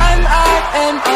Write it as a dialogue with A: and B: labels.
A: I'm out and all